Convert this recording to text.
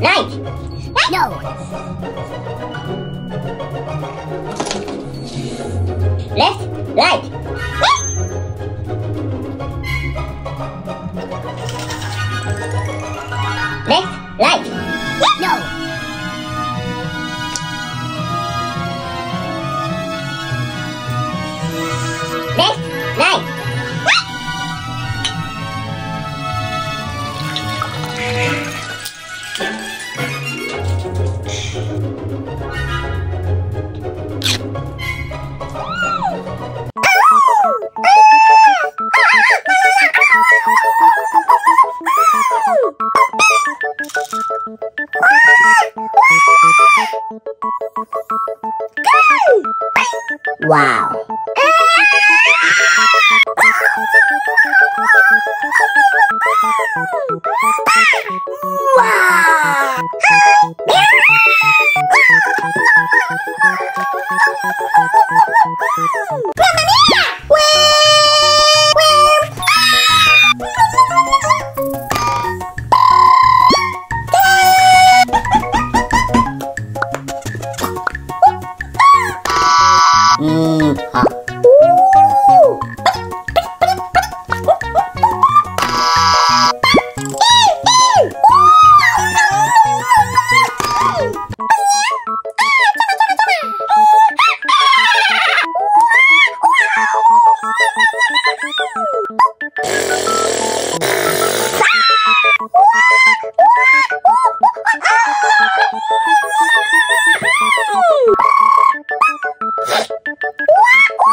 Right. No. Left, right.